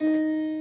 Música